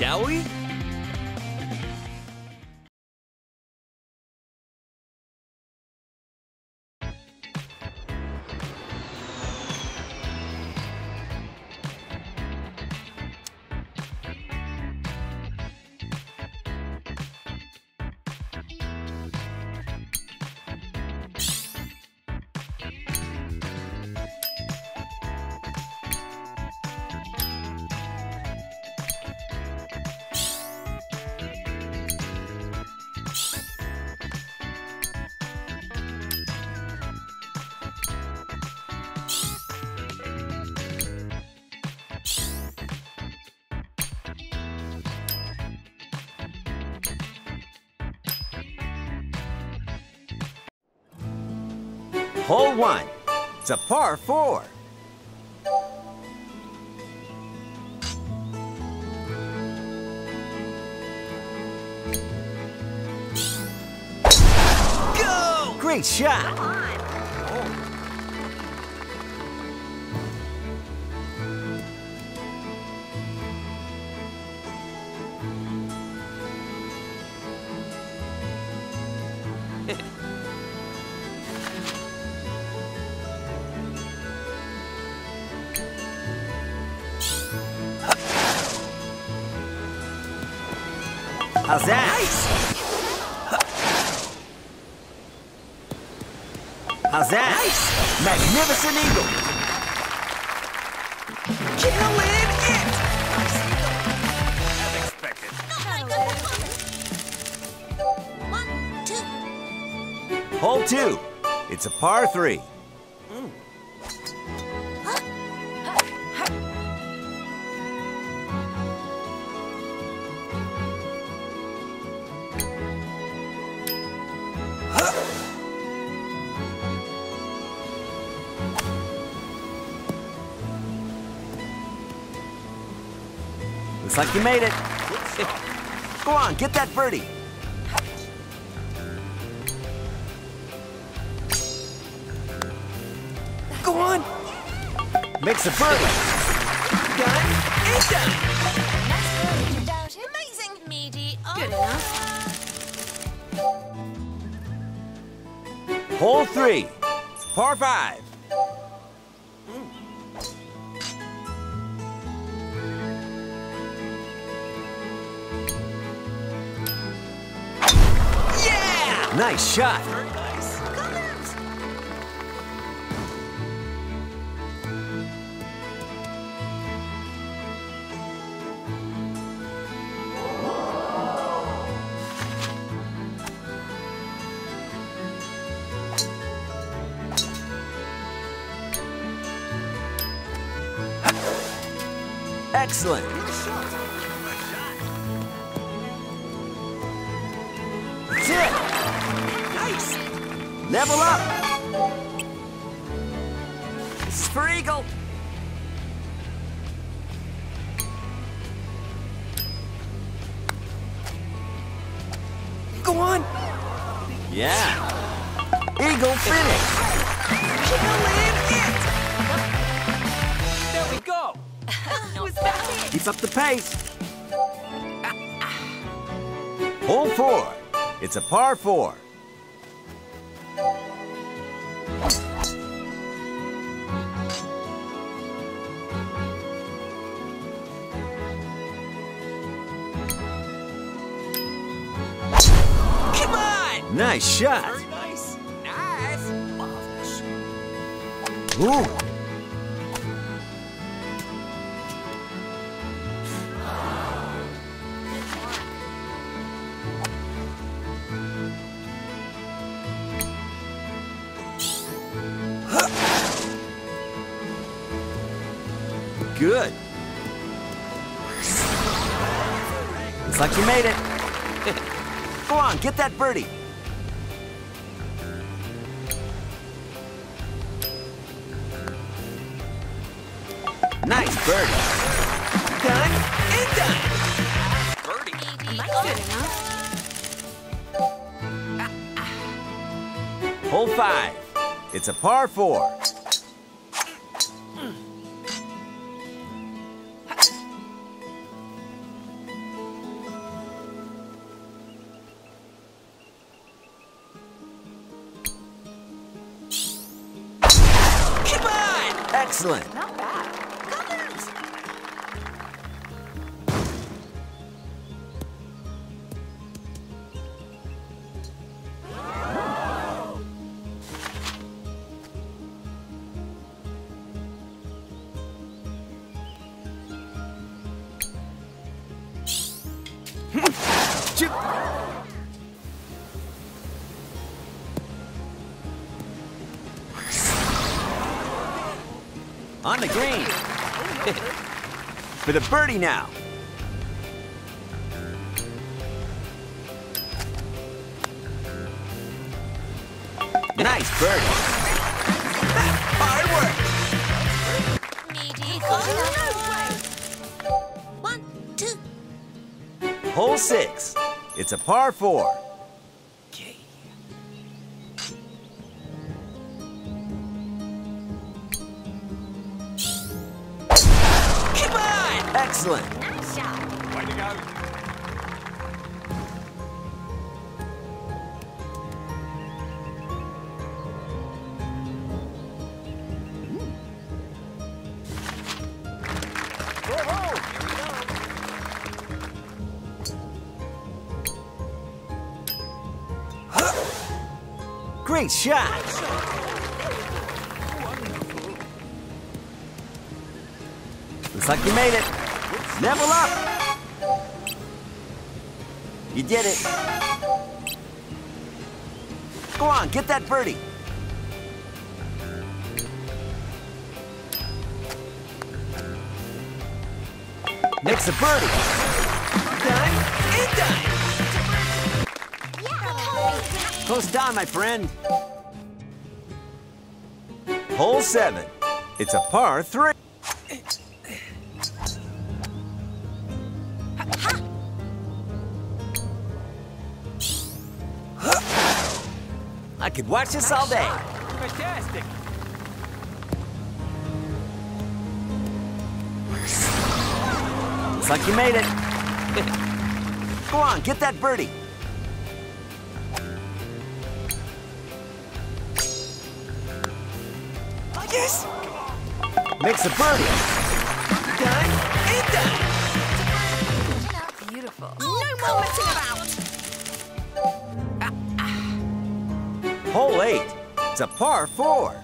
shall we? Hole one. It's a par four. Go! Great shot. How's that? How's that? Nice. Magnificent eagle. Killing it! As expected. One, two. Hole two. It's a par three. Looks like you made it. Go on, get that birdie. Go on. Makes a birdie. Done and done. Amazing. Good enough. Hole three. Par five. Nice shot. Excellent. Level up. This is for Eagle. Go on. Yeah. Eagle finish. Killing it. There we go. Was that it? Keep up the pace. Hole four. It's a par four. Come on! Nice shot. Very nice. Nice. Marvelous. Ooh. Good. Looks like you made it. Go on, get that birdie. Nice birdie. Done and done. Birdie. Good enough. Hole five. It's a par four. Excellent. On the green. For the birdie now. Nice birdie. Hard work. One, two. Hole six. It's a par four. Excellent. Nice shot. Great shot. Looks like you made it. Level up. You did it. Go on, get that birdie. Makes a birdie. Done and done. Close down, my friend. Hole seven. It's a par three. I could watch this all day. Fantastic. Looks like you made it. Go on, get that birdie. Yes! Makes a birdie. It's a par four.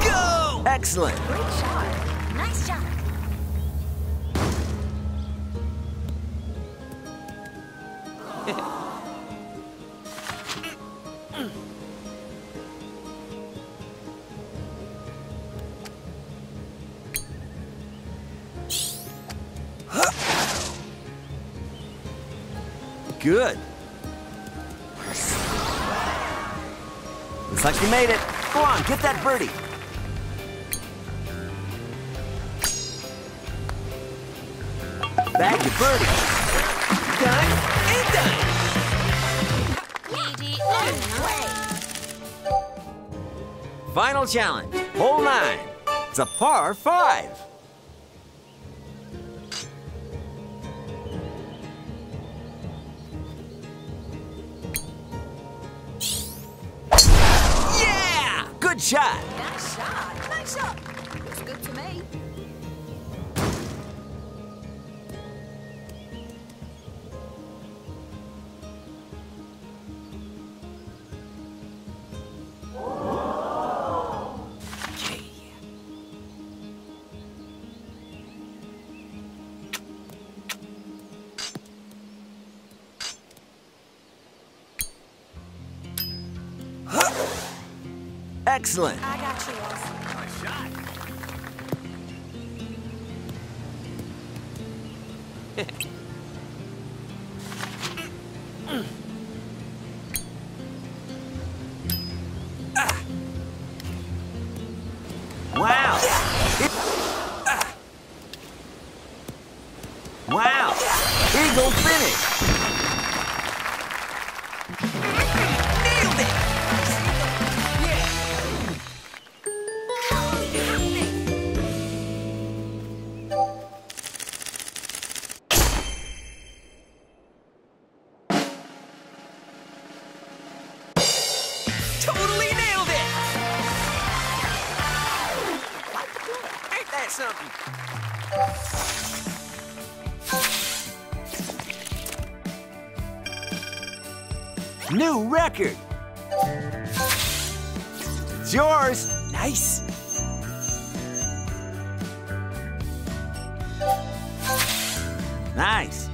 Go! Excellent. Great shot. Nice shot. Good. Looks like you made it. Go on, get that birdie. Bag your birdie. Done and done. Way. Final challenge. Hole nine. It's a par five. Shot. Excellent. I got yours. Wow. Wow. Eagle finish. Something. New record. It's yours. Nice. Nice.